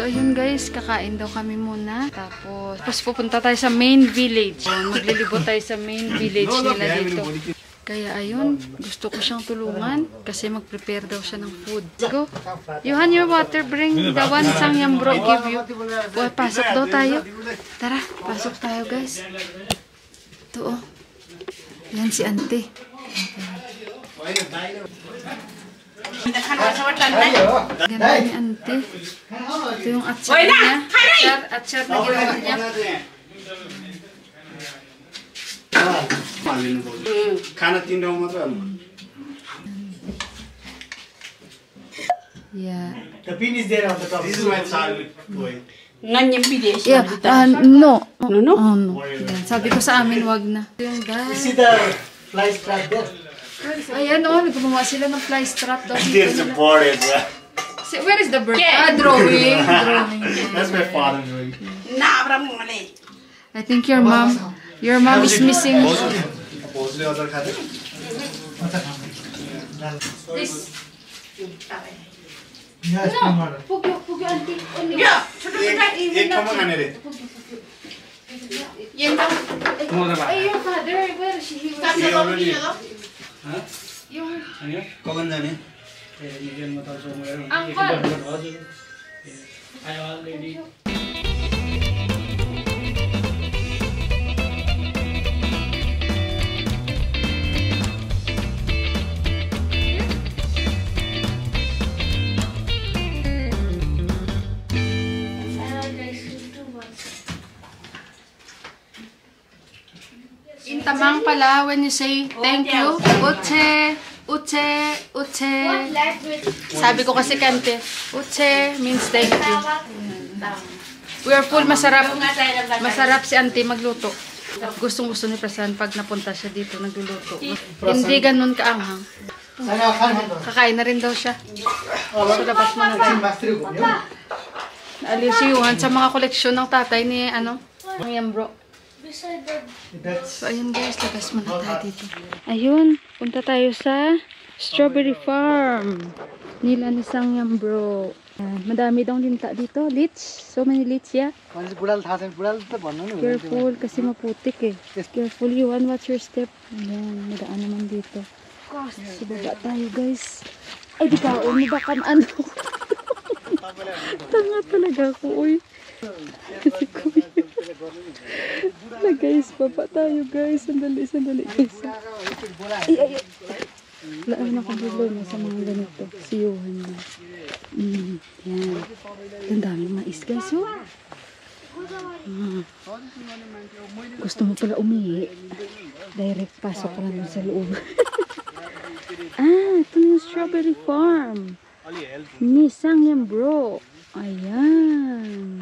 So, ayun guys, kakain daw kami muna. Tapos, tapos pupunta tayo sa main village. So, maglilibot tayo sa main village nila dito. Kaya ayun, gusto ko siyang tulungan kasi mag-prepare daw siya ng food. Go. Johan, your water, bring the one sang yung bro give you. Boy, pasok daw tayo. Tara, pasok tayo guys. Ito oh. Yan si ante. Ganda ni ante. Ito yung atsar niya. Atsar, atsar na ginawa niya. खाना तिन ठाउँ मात्र हाल्नु Yeah. The pin is there on the top. This is my child toy. Nganyang bilis. Yeah, uh, no. No, no? Oh, no. Yan. Sabi ko sa amin, wag na. Yung You guys. see the fly strap there? Ayan o, oh, gumawa sila ng fly strap daw. Still supported, bro. Where is the bird? Yeah. Ah, drawing. drawing. That's my father drawing. Nah, but I'm late. I think your mom, your mom is missing. This. Yeah, no. Pugyo, pugyo, auntie. Yeah, chudu na even na. Yan daw. Ayun, father, where is she? Kasi ko, कमान जाने म त Lamang pala when you say thank you. Uche, uche, uche. Sabi ko kasi kante, uche means thank you. We are full masarap. Masarap si auntie magluto. Gustong gusto ni Prasan pag napunta siya dito nagluluto. Hindi ganun kaanghang. Kakain na rin daw siya. So, labas mo na rin. Naaliw si Yuhan sa mga koleksyon ng tatay ni ano, ng Yambro. So, ayun guys, labas muna tayo dito. Ayun, punta tayo sa strawberry farm nila ni Sangyang bro. Madami daw linta dito. Leech. So many leech, yeah? Careful, kasi maputik eh. Careful you and watch your step. Ayan, madaan naman dito. So, baba tayo guys. Ay, di ka, umibakan ano. Tanga talaga ako, uy. Guys, baba tayo guys. Sandali, sandali guys. Ay, ay, ay. Wala naman akong problema sa mga ganito. Si Johan na. Mm, yan. Ang daming mais guys, oh. Ah. Gusto mo pala umihi? Direct pasok ka lang sa loob. ah, ito na yung strawberry farm. Nisang yan bro. Ayan.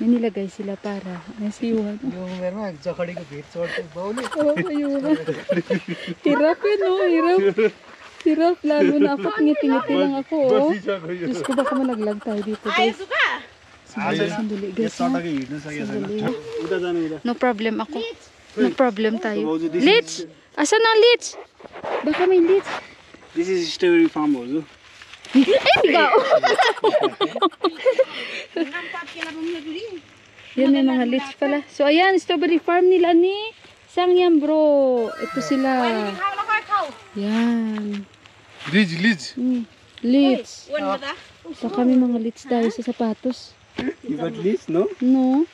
May nilagay sila para nasiwan. Yung meron, sa kali ko bit, sort of bowl. Oo, ayun. Hirap eh, no? Hirap. Hirap, lalo na ako. Ngiti-ngiti lang ako, oh. Diyos ko, baka malaglag tayo dito, guys. Ayos ka! Sandali, sandali, guys. Sandali. No problem ako. No problem tayo. Leech! Asan ang leech? Baka may leech. This is strawberry farm also. Eh, oh. bigaw. Yan na mga leech pala. So, ayan, strawberry farm nila ni Sangyang bro. Ito sila. Yan. Leech, leech. Mm. Leech. So, kami mga leech tayo sa sapatos. You got leech, no? No.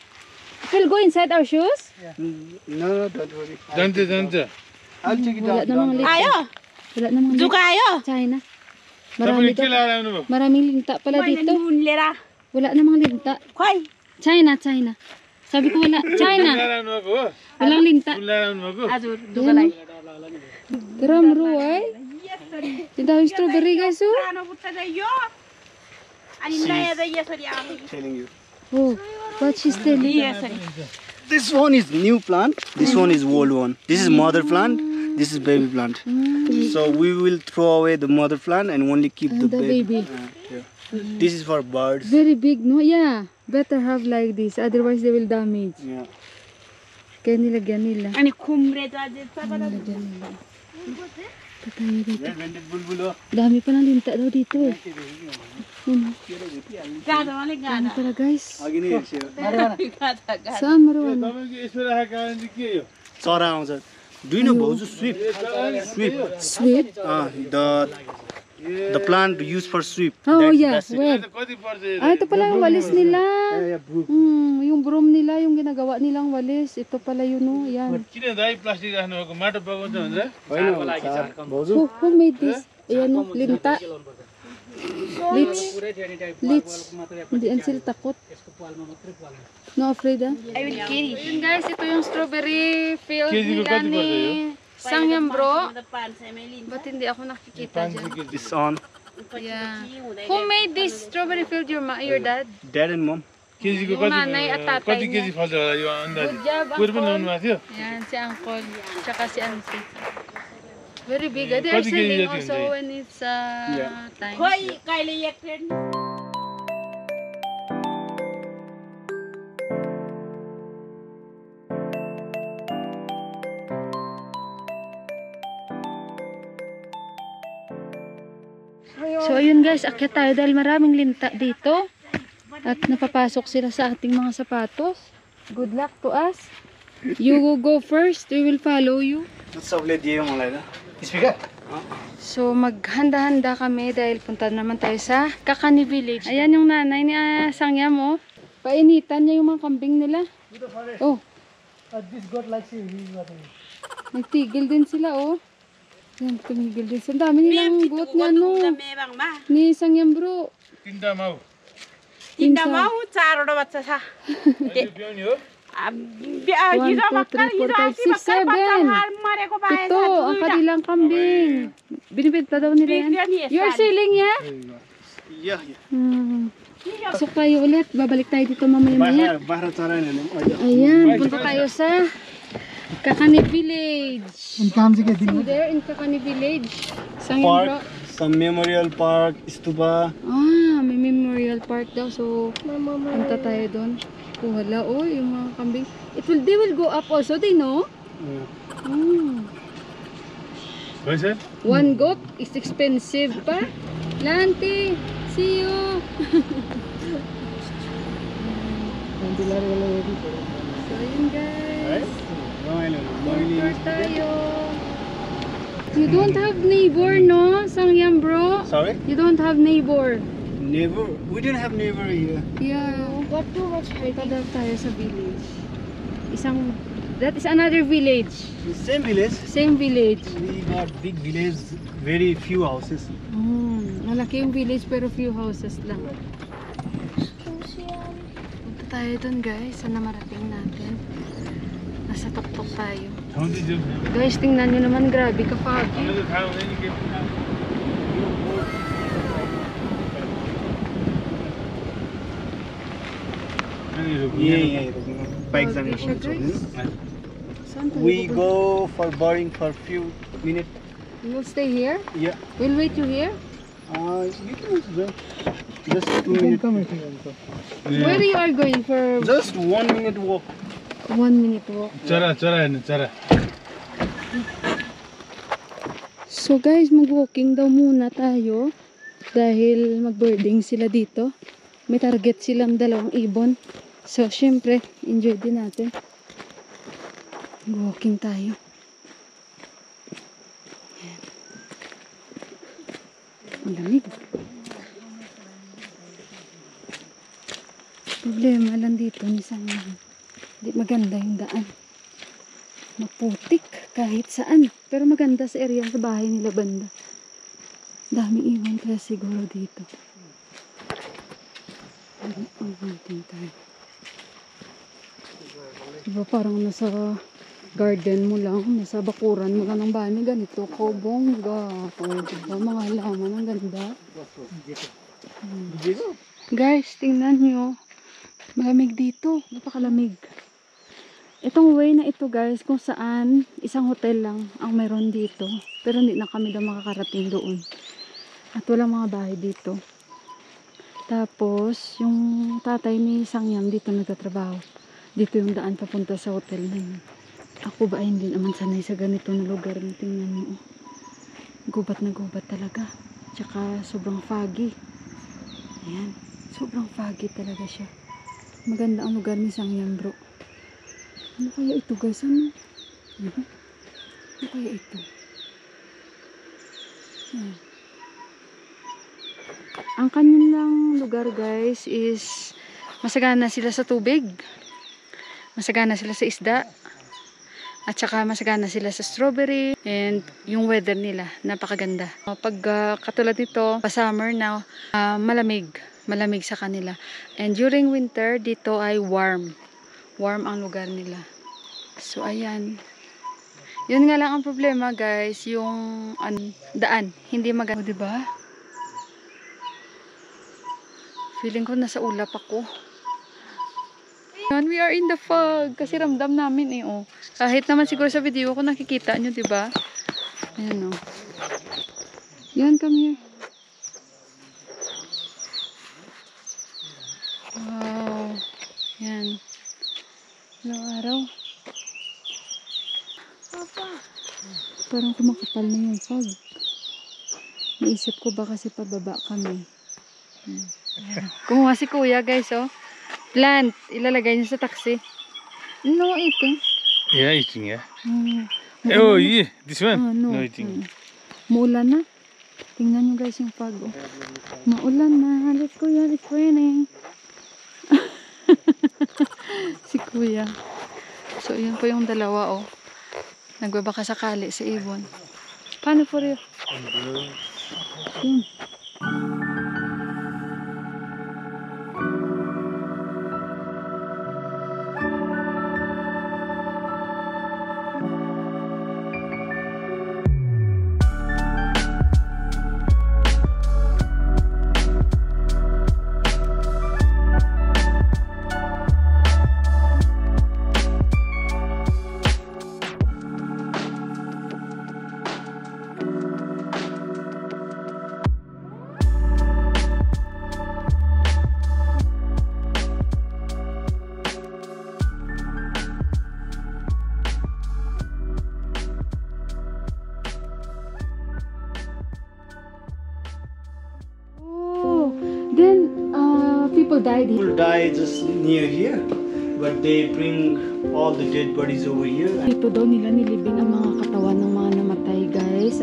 We'll go inside our shoes? Yeah. No, no, don't worry. Dante, dante. I'll check it out. Wala namang leech. Ayo. Wala namang leech. Duka ayo. China. Marami, dito, maraming linta pala dito. Wala namang linta. China, China. Sabi ko wala. China. Walang linta. Azur, dugalay. Gram ruway. Ito eh. ang strawberry guys. Oh. She's telling you. Oh, what she's telling you. This one is new plant. This one is old one. This is mother plant. This is baby plant. So we will throw away the mother plant and only keep And the, the baby. baby. Uh, yeah. This is for birds. Very big no? Yeah. Better have like this. Otherwise they will damage. Yeah. Kaya nilagyan nila. आणि खुमरे जाजे Nilagyan nila. Ito tayo dito. Vended bulbulo. Dami pa ng linta daw dito eh. वाले Ano गाडा pala guys? अघि नै हेर्छु गाडा गाडा Saan Marwan? चरा आउँछ डु नो भाउजु sweep sweep sweep the the plan to use for sweep ओ कति पर्छ आ त पला वलिस निला यु ब्रोम निला यु गिना गवा निला वलिस इ त पला यु नो या किन दाइ प्लास्टिक राख्नु भएको माटो बगाउँछ भन्छ हैन भाउजु who made this a no लिन्ता Leech. Leech. Hindi sila takot. No afraid ah? I will carry. Ayun guys, ito yung strawberry field nila ni Sangyam bro. Ba't hindi ako nakikita dyan? Yeah. Who made this strawberry field? Your, ma your dad? Dad and mom. Kezi ko kati kati kezi fazla yung andali. Good job, Uncle. Yan si Uncle, tsaka si Auntie. Very big. They are selling also when it's uh, time. So ayun guys, akyat tayo dahil maraming linta dito. At napapasok sila sa ating mga sapatos. Good luck to us. You go, go first. We will follow you. Nasavle diye malay da. Ispigat. So maghanda-handa kami dahil punta naman tayo sa Kakani Village. Ayan yung nanay ni uh, Sangyam oh. Painitan niya yung mga kambing nila. Oh. At this goat likes you. Nagtigil din sila oh. Yan, tumigil din. Ang dami nilang goat na no. Ni Sangyam bro. Tindamaw. Tindamaw, tsaro na matasa. Ano yun yun? 1, 2, 3, 4, 5, 6, 7. Ito, ang kanilang kambing. Binibenta daw nila yan. You're selling, yeah? Yeah, yeah. Hmm. Pasok tayo ulit. Babalik tayo dito mamaya-maya. Ayan, punta tayo sa Kakani Village. In Kamsi ka din. There in Kakani Village. Sang park, some memorial park, stupa. Ah, may memorial park daw. So, punta tayo doon. Oh, hala, oh, yung mga kambing. It will, they will go up also, they know? Yeah. Mm. What? One goat is expensive pa. Lante, see you. so, yun guys. right? Comfort tayo. You don't have neighbor, no? Sangyam bro? Sorry? You don't have neighbor. Never. We didn't have neighbor here. Yeah. What too much Padal tayo sa village. Isang, that is another village. Same village. Same village. We got big village, very few houses. Mm, malaki yung village pero few houses lang. Punta tayo dun guys, sa namarating natin. Nasa tuktok tayo. Guys, tingnan nyo naman, grabe ka foggy. Saan tayo we pupunta? go for boarding for few minutes We'll stay here. yeah We'll wait you here. uh, you can also go. just two minutes come Yati Where you are going for just one minute walk one minute walk? चरा चरा हेर्नु चरा So guys, mag-walking daw muna tayo dahil mag-birding sila dito. May target silang dalawang ibon. So, syempre, enjoy din natin. Mag-walking tayo. Ayan. Ang lamig. Problema lang dito ni Sanyan. Hindi maganda yung daan maputik kahit saan. Pero maganda sa area sa bahay nila banda. Daming iwan kaya siguro dito. Ano ang hunting tayo? Diba parang nasa garden mo lang, nasa bakuran mo lang ng bahay. May ganito ko, bongga. O, diba mga halaman, ang ganda. Hmm. Guys, tingnan nyo. Malamig dito. Napakalamig. Itong way na ito guys, kung saan isang hotel lang ang meron dito. Pero hindi na kami daw makakarating doon. At walang mga bahay dito. Tapos, yung tatay ni Sangyam dito nagtatrabaho. Dito yung daan papunta sa hotel na yun. Ako ba ay hindi naman sanay sa ganitong lugar na tingnan mo. oh. Gubat na gubat talaga. Tsaka sobrang foggy. Ayan. Sobrang foggy talaga siya. Maganda ang lugar ni Sangyan bro. Ano kaya ito guys? Ano? Ano kaya ito? Ayan. Ang kanilang lugar guys is masagana sila sa tubig. Masagana sila sa isda. At saka masagana sila sa strawberry and yung weather nila napakaganda. Pag ah, katulad nito, pa summer na ah, malamig, malamig sa kanila. And during winter dito ay warm. Warm ang lugar nila. So ayan. Yun nga lang ang problema guys, yung an, daan, hindi maganda, 'di ba? Feeling ko nasa ulap ako. Yan, we are in the fog. Kasi ramdam namin eh, oh. Kahit naman siguro sa video ko nakikita nyo, ba? Ayan, oh. Yan, come here. Wow. Yan. Ilang araw. Parang kumakapal na yung fog. Naisip ko ba kasi pababa kami. Kumuha si kuya guys, oh. Plant. Ilalagay niya sa taxi. No eating. Yeah, eating, yeah. Hmm. Oh, yeah, this one? Ah, no. No eating. Mm. Muulan na. Tingnan nyo guys yung fog. Oh. Maulan na. Let's kuya, it's raining. si kuya. So, yun po yung dalawa, oh. Nagbabaka sakali sa ibon. Paano po rin? Yun. people died here. People died just near here. But they bring all the dead bodies over here. Dito daw nila nilibing ang mga katawan ng mga namatay guys.